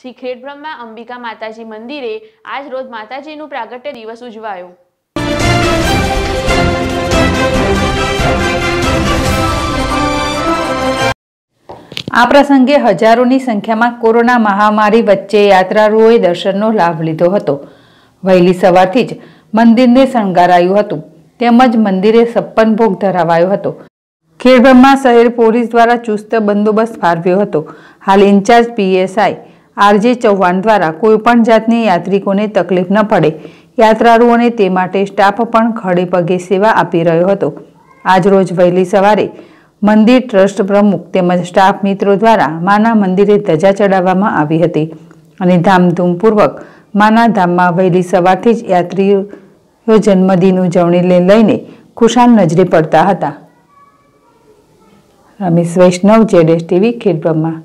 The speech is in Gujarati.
શ્રી ખેડબ્રહ્મા અંબિકા માતાજી મંદિરે આજ રોજ માતાજીનું પ્રાગટ્ય દિવસ ઉજવાયો. આ પ્રસંગે હજારોની સંખ્યામાં કોરોના મહામારી વચ્ચે યાત્રાળુઓએ દર્શનનો લાભ લીધો હતો. વહેલી સવારથી જ મંદિરને શણગારાયું હતું. તેમજ મંદિરે સપ્પન ભોગ ધરાવાયો હતો. ખેડબ્રહ્મા શહેર પોલીસ દ્વારા ચુસ્ત બંદોબસ્ત ફાળવ્યો હતો. હાલ ઇન્ચાર્જ પીએસઆઈ આરજે ચૌહાણ દ્વારા કોઈપણ જાતની યાત્રિકોને તકલીફ ન પડે. યાત્રાળુઓને તે માટે સ્ટાફ પણ ખડે પગે સેવા આપી રહ્યો હતો. આજરોજ વહેલી સવારે મંદિર ટ્રસ્ટ પ્રમુખ તેમજ સ્ટાફ મિત્રો દ્વારા માના મંદિરે ધજા ચડાવવામાં આવી હતી અને ધામધૂમપૂર્વક માના ધામમાં વહેલી સવારથી જ યાત્રીઓ જન્મદિન ઉજવણીને લઈને ખુશાલ નજરે પડતા હતા. રમેશ વૈષ્ણવ, જેડેશ ટીવી, ખેડબ્રહ્મા.